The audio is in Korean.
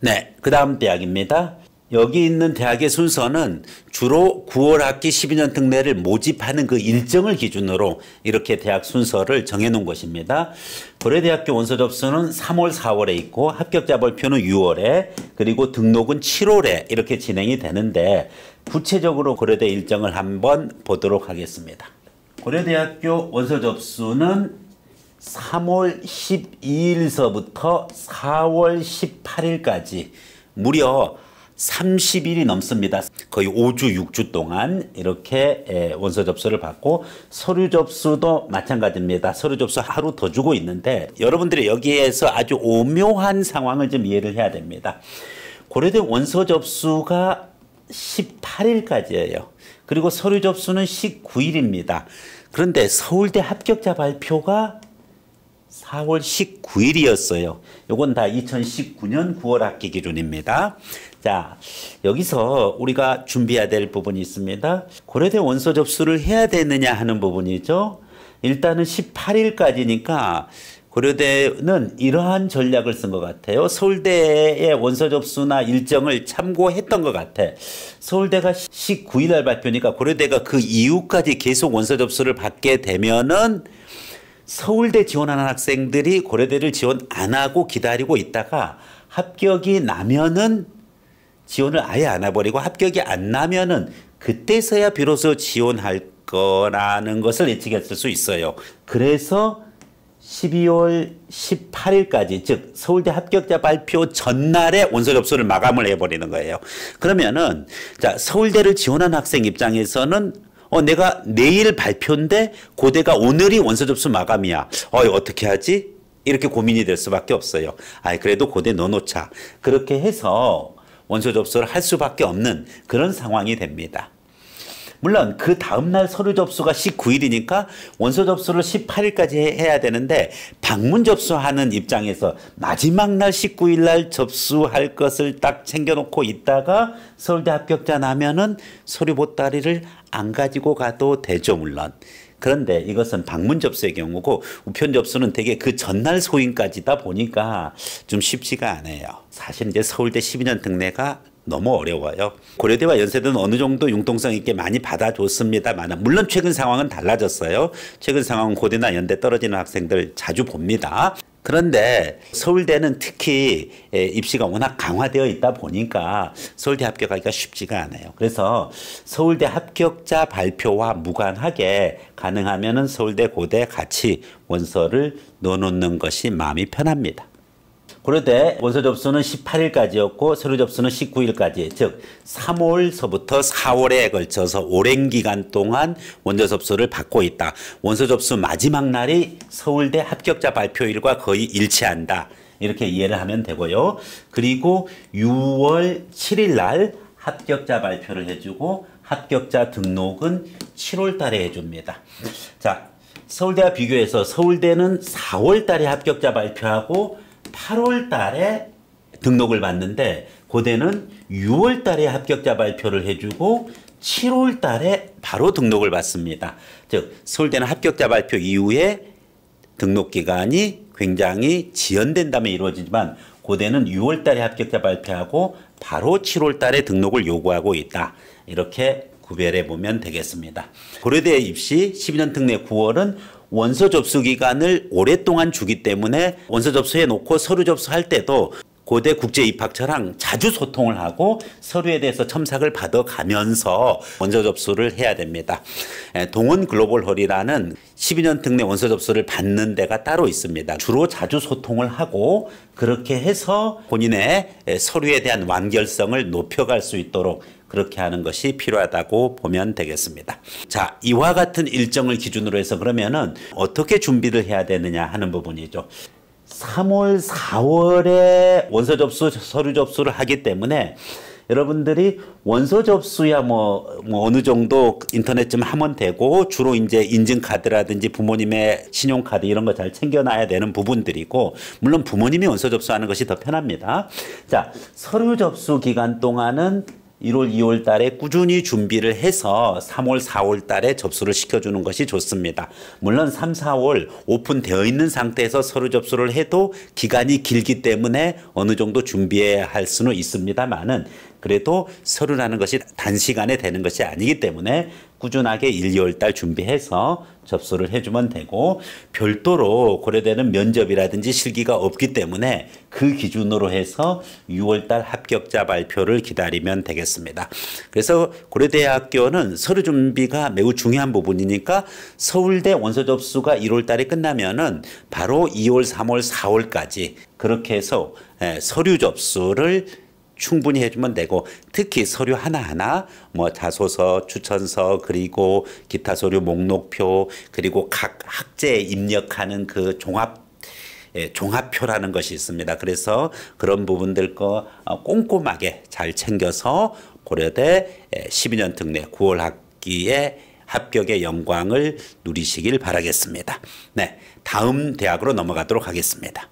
네, 그 다음 대학입니다. 여기 있는 대학의 순서는 주로 9월 학기 12년 특례를 모집하는 그 일정을 기준으로 이렇게 대학 순서를 정해놓은 것입니다. 고려대학교 원서 접수는 3월, 4월에 있고 합격자 발표는 6월에 그리고 등록은 7월에 이렇게 진행이 되는데 구체적으로 고려대 일정을 한번 보도록 하겠습니다. 고려대학교 원서 접수는 3월 12일서부터 4월 18일까지 무려 30일이 넘습니다. 거의 5주, 6주 동안 이렇게 원서 접수를 받고 서류 접수도 마찬가지입니다. 서류 접수 하루 더 주고 있는데 여러분들이 여기에서 아주 오묘한 상황을 좀 이해를 해야 됩니다. 고려대 원서 접수가 18일까지예요. 그리고 서류 접수는 19일입니다. 그런데 서울대 합격자 발표가 4월 19일이었어요. 요건 다 2019년 9월 학기 기준입니다. 자, 여기서 우리가 준비해야 될 부분이 있습니다. 고려대 원서 접수를 해야 되느냐 하는 부분이죠. 일단은 18일까지니까 고려대는 이러한 전략을 쓴 것 같아요. 서울대의 원서 접수나 일정을 참고했던 것 같아. 서울대가 19일 날 발표니까 고려대가 그 이후까지 계속 원서 접수를 받게 되면은 서울대 지원하는 학생들이 고려대를 지원 안 하고 기다리고 있다가 합격이 나면은 지원을 아예 안 해버리고 합격이 안 나면은 그때서야 비로소 지원할 거라는 것을 예측했을 수 있어요. 그래서 12월 18일까지 즉 서울대 합격자 발표 전날에 원서 접수를 마감을 해버리는 거예요. 그러면은 자 서울대를 지원한 학생 입장에서는 어, 내가 내일 발표인데 고대가 오늘이 원서 접수 마감이야. 어, 어떻게 하지? 이렇게 고민이 될 수밖에 없어요. 아, 그래도 고대 넣어놓자. 그렇게 해서 원서 접수를 할 수밖에 없는 그런 상황이 됩니다. 물론 그 다음날 서류 접수가 19일이니까 원서 접수를 18일까지 해야 되는데 방문 접수하는 입장에서 마지막 날 19일 날 접수할 것을 딱 챙겨놓고 있다가 서울대 합격자 나면은 서류 보따리를 안 가지고 가도 되죠 물론. 그런데 이것은 방문 접수의 경우고 우편 접수는 되게 그 전날 소인까지다 보니까 좀 쉽지가 않아요. 사실 이제 서울대 12년 특례가 너무 어려워요. 고려대와 연세대는 어느 정도 융통성 있게 많이 받아줬습니다만 물론 최근 상황은 달라졌어요. 최근 상황은 고대나 연대 떨어지는 학생들 자주 봅니다. 그런데 서울대는 특히 입시가 워낙 강화되어 있다 보니까 서울대 합격하기가 쉽지가 않아요. 그래서 서울대 합격자 발표와 무관하게 가능하면 서울대 고대 같이 원서를 넣어놓는 것이 마음이 편합니다. 고려대 원서 접수는 18일까지였고 서류 접수는 19일까지 즉 3월서부터 4월에 걸쳐서 오랜 기간 동안 원서 접수를 받고 있다. 원서 접수 마지막 날이 서울대 합격자 발표일과 거의 일치한다. 이렇게 이해를 하면 되고요. 그리고 6월 7일 날 합격자 발표를 해주고 합격자 등록은 7월 달에 해줍니다. 자, 서울대와 비교해서 서울대는 4월 달에 합격자 발표하고 8월 달에 등록을 받는데 고대는 6월 달에 합격자 발표를 해주고 7월 달에 바로 등록을 받습니다. 즉 서울대는 합격자 발표 이후에 등록 기간이 굉장히 지연된 다음에 이루어지지만 고대는 6월 달에 합격자 발표하고 바로 7월 달에 등록을 요구하고 있다. 이렇게 구별해 보면 되겠습니다. 고려대 입시 12년 특례 9월은 원서 접수 기간을 오랫동안 주기 때문에 원서 접수해 놓고 서류 접수할 때도 고대 국제 입학처랑 자주 소통을 하고 서류에 대해서 첨삭을 받아가면서 원서 접수를 해야 됩니다. 동원 글로벌 홀이라는 12년 특례 원서 접수를 받는 데가 따로 있습니다. 주로 자주 소통을 하고 그렇게 해서 본인의 서류에 대한 완결성을 높여갈 수 있도록 그렇게 하는 것이 필요하다고 보면 되겠습니다. 자, 이와 같은 일정을 기준으로 해서 그러면은 어떻게 준비를 해야 되느냐 하는 부분이죠. 3월, 4월에 원서 접수, 서류 접수를 하기 때문에 여러분들이 원서 접수야 뭐, 뭐 어느 정도 인터넷 좀 하면 되고 주로 이제 인증카드라든지 부모님의 신용카드 이런 거 잘 챙겨놔야 되는 부분들이고 물론 부모님이 원서 접수하는 것이 더 편합니다. 자, 서류 접수 기간 동안은 1월, 2월 달에 꾸준히 준비를 해서 3월, 4월 달에 접수를 시켜주는 것이 좋습니다. 물론 3, 4월 오픈되어 있는 상태에서 서류 접수를 해도 기간이 길기 때문에 어느 정도 준비해야 할 수는 있습니다만은 그래도 서류라는 것이 단시간에 되는 것이 아니기 때문에 꾸준하게 1, 2월 달 준비해서 접수를 해주면 되고 별도로 고려되는 면접이라든지 실기가 없기 때문에 그 기준으로 해서 6월 달 합격자 발표를 기다리면 되겠습니다. 그래서 고려대학교는 서류 준비가 매우 중요한 부분이니까 서울대 원서 접수가 1월 달에 끝나면은 바로 2월, 3월, 4월까지 그렇게 해서 예, 서류 접수를 충분히 해주면 되고 특히 서류 하나하나 뭐 자소서, 추천서 그리고 기타 서류 목록표 그리고 각 학제에 입력하는 그 종합 예, 종합표라는 것이 있습니다. 그래서 그런 부분들 거 어, 꼼꼼하게 잘 챙겨서 고려대 12년 특례 9월 학기에 합격의 영광을 누리시길 바라겠습니다. 네, 다음 대학으로 넘어가도록 하겠습니다.